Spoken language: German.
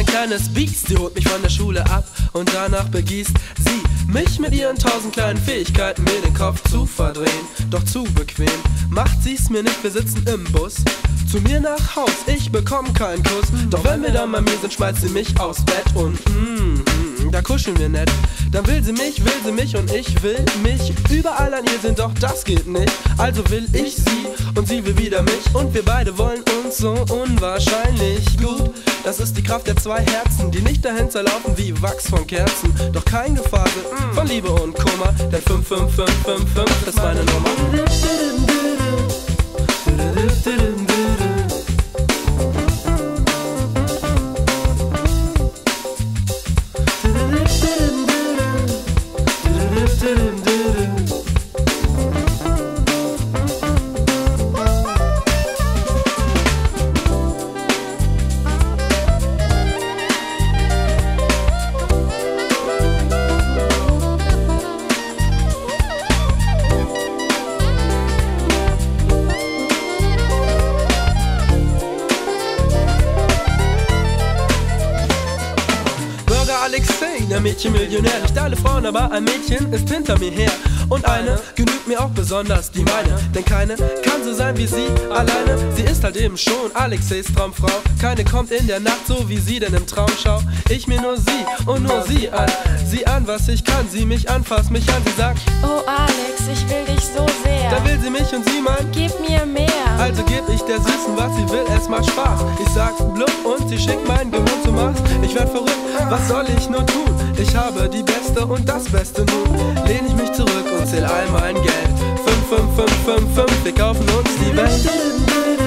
ein kleines Biest, sie holt mich von der Schule ab und danach begießt sie mich mit ihren tausend kleinen Fähigkeiten, mir den Kopf zu verdrehen. Doch zu bequem macht sie's mir nicht, wir sitzen im Bus. Zu mir nach Haus, ich bekomm keinen Kuss. Doch wenn wir dann bei mir sind, schmeißt sie mich aufs Bett und mm, mm, da kuscheln wir nett. Dann will sie mich, will sie mich und ich will mich. Überall an ihr sind, doch das geht nicht. Also will ich sie und sie will wieder mich. Und wir beide wollen uns so unwahrscheinlich gut. Das ist die Kraft der zwei Herzen, die nicht dahin zerlaufen wie Wachs von Kerzen. Doch kein Gefasel von Liebe und Kummer, denn 55555 ist meine Nummer. Alexei, der Mädchenmillionär. Nicht alle Frauen, aber ein Mädchen ist hinter mir her. Und eine genügt mir auch besonders, die meine. Denn keine kann so sein wie sie alleine. Sie ist halt eben schon Alexeis Traumfrau. Keine kommt in der Nacht so wie sie, denn im Traum schau ich mir nur sie und nur sie an. Sie an, was ich kann, sie mich anfasst, mich an. Sie sagt, Oh Alex, ich will dich so sehr. da will sie mich und sie meint. Gib mir mehr. Also geb ich der Süßen, was sie will, es macht Spaß. Ich sag blub und sie schickt mein Gehirn zum Mars. Ich werd verrückt, was soll ich nur tun? Ich habe die Beste und das Beste nun. Lehn ich mich zurück und zähl all mein Geld. 5, 5, 5, 5, 5, wir kaufen uns die Welt.